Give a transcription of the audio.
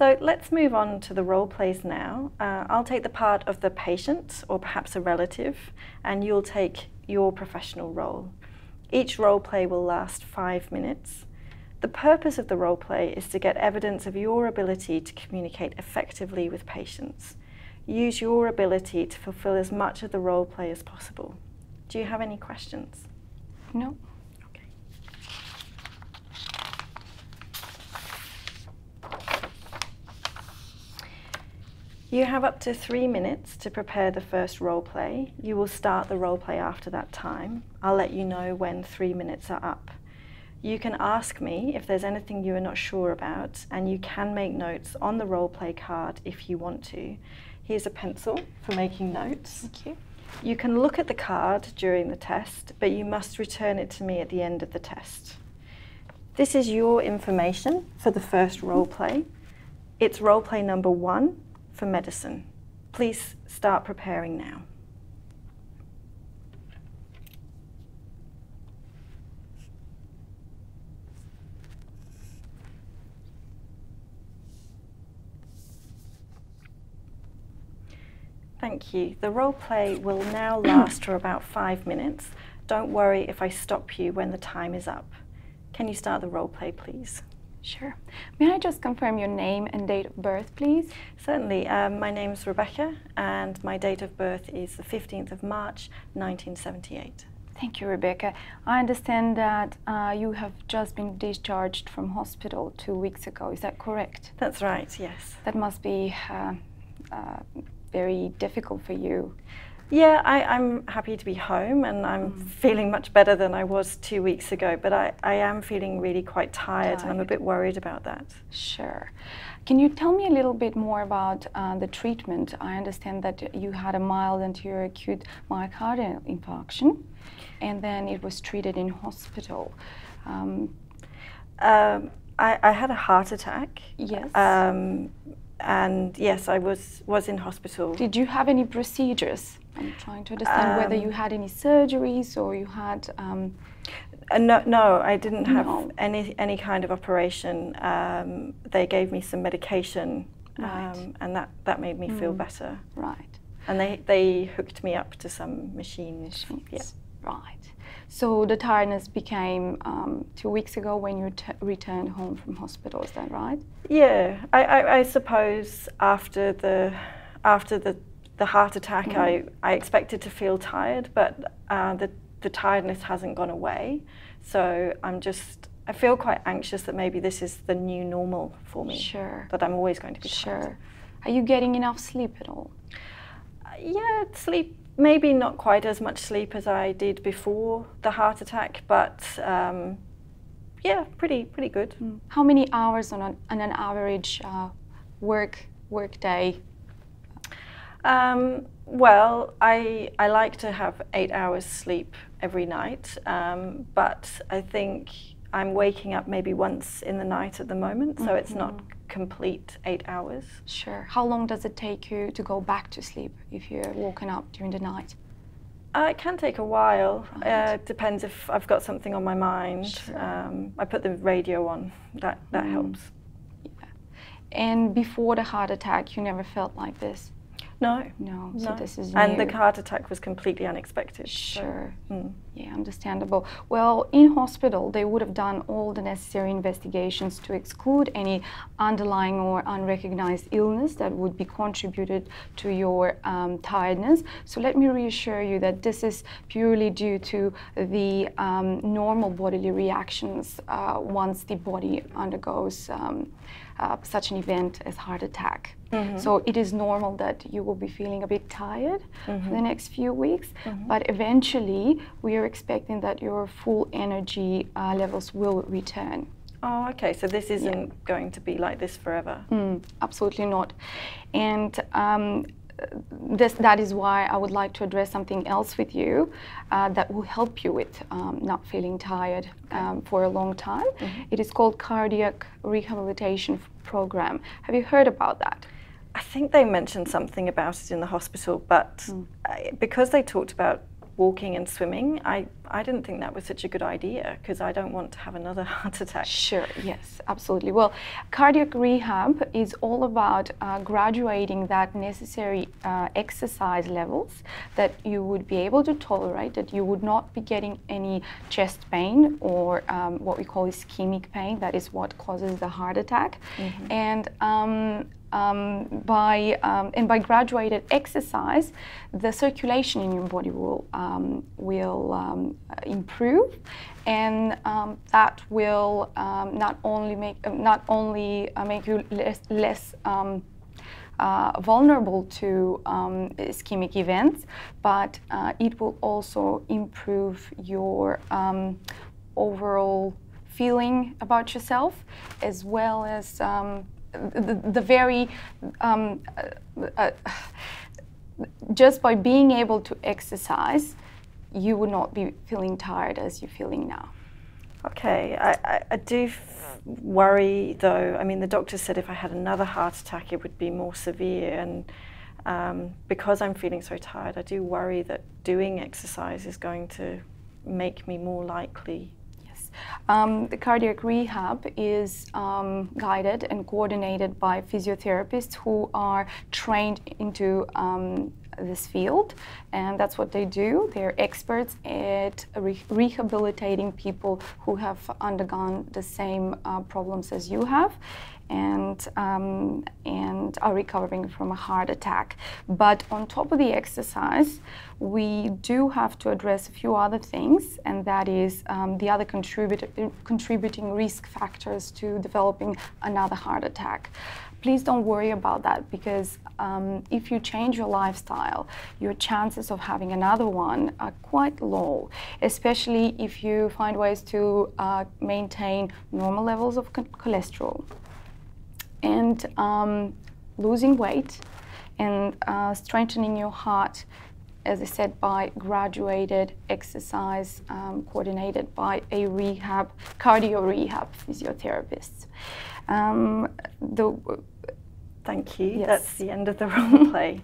So let's move on to the role plays now. Uh, I'll take the part of the patient or perhaps a relative, and you'll take your professional role. Each role play will last five minutes. The purpose of the role play is to get evidence of your ability to communicate effectively with patients. Use your ability to fulfill as much of the role play as possible. Do you have any questions? No. Okay. You have up to three minutes to prepare the first role play. You will start the role play after that time. I'll let you know when three minutes are up. You can ask me if there's anything you are not sure about, and you can make notes on the role play card if you want to. Here's a pencil for making notes. Thank you. You can look at the card during the test, but you must return it to me at the end of the test. This is your information for the first role play. It's role play number one for medicine. Please start preparing now. Thank you. The role play will now last for about five minutes. Don't worry if I stop you when the time is up. Can you start the role play, please? Sure. May I just confirm your name and date of birth, please? Certainly. Um, my is Rebecca, and my date of birth is the 15th of March, 1978. Thank you, Rebecca. I understand that uh, you have just been discharged from hospital two weeks ago. Is that correct? That's right, yes. That must be uh, uh, very difficult for you. Yeah, I, I'm happy to be home and I'm Mm. feeling much better than I was two weeks ago, but I, I am feeling really quite tired, and I'm a bit worried about that. Sure. Can you tell me a little bit more about uh, the treatment? I understand that you had a mild anterior acute myocardial infarction, and then it was treated in hospital. Um, Um, I, I had a heart attack. yes. Um, and yes, I was, was in hospital. Did you have any procedures? I'm trying to understand whether Um, you had any surgeries or you had. Um, Uh, no, no, I didn't have No. any any kind of operation. Um, they gave me some medication, um, Right. and that, that made me feel Mm. better. right. And they, they hooked me up to some machines. Yeah. Right. So the tiredness became um, two weeks ago when you t- returned home from hospital. Is that right? Yeah, I, I, I suppose after the after the the heart attack, Mm. I, I expected to feel tired, but uh, the the tiredness hasn't gone away. So I'm just I feel quite anxious that maybe this is the new normal for me. Sure. That I'm always going to be tired. Sure. Are you getting enough sleep at all? Yeah, sleep. Maybe not quite as much sleep as I did before the heart attack, but um, yeah, pretty pretty good. How many hours on an, on an average uh, work work day? Um, well, I I like to have eight hours sleep every night, um, but I think I'm waking up maybe once in the night at the moment, so it's not complete eight hours. Sure. How long does it take you to go back to sleep if you're woken up during the night? Uh, it can take a while. Right. Uh, depends if I've got something on my mind. Sure. Um, I put the radio on. That that Mm. helps. And before the heart attack, you never felt like this. No, No. So no. this is and the heart attack was completely unexpected. so, Sure. mm. Yeah, understandable. Well, in hospital, they would have done all the necessary investigations to exclude any underlying or unrecognized illness that would be contributed to your um, tiredness. So let me reassure you that this is purely due to the um, normal bodily reactions uh, once the body undergoes um, uh, such an event as heart attack. So it is normal that you will be feeling a bit tired for the next few weeks, but eventually we are expecting that your full energy uh, levels will return. Oh, okay. So this isn't going to be like this forever. Mm, absolutely not. And um, this, that is why I would like to address something else with you uh, that will help you with um, not feeling tired um, for a long time. It is called Cardiac Rehabilitation Program. Have you heard about that? I think they mentioned something about it in the hospital, but Hmm. I, because they talked about walking and swimming, I, I didn't think that was such a good idea because I don't want to have another heart attack. Sure, yes, absolutely. Well, cardiac rehab is all about uh, graduating that necessary uh, exercise levels that you would be able to tolerate, that you would not be getting any chest pain or um, what we call ischemic pain, that is what causes the heart attack. Mm-hmm. And um, um, by um, and by graduated exercise, the circulation in your body will um, will um, improve, and um, that will um, not only make uh, not only uh, make you less less uh, vulnerable to ischemic events, but uh, it will also improve your overall feeling about yourself, as well as the, the very um, uh, uh, just by being able to exercise, you would not be feeling tired as you're feeling now. Okay, I, I, I do worry though. I mean, the doctor said if I had another heart attack, it would be more severe, and um, because I'm feeling so tired, I do worry that doing exercise is going to make me more likely um, the cardiac rehab is um, guided and coordinated by physiotherapists who are trained into um, this field, and that's what they do. They're experts at re- rehabilitating people who have undergone the same uh, problems as you have, and um, and are recovering from a heart attack. But on top of the exercise, we do have to address a few other things, and that is um, the other contributing risk factors to developing another heart attack please don't worry about that because um, if you change your lifestyle, your chances of having another one are quite low, especially if you find ways to uh, maintain normal levels of cholesterol and um, losing weight and uh, strengthening your heart as I said, by graduated exercise um, coordinated by a rehab, cardio rehab physiotherapist. Um, the, Thank you. Yes. That's the end of the role play.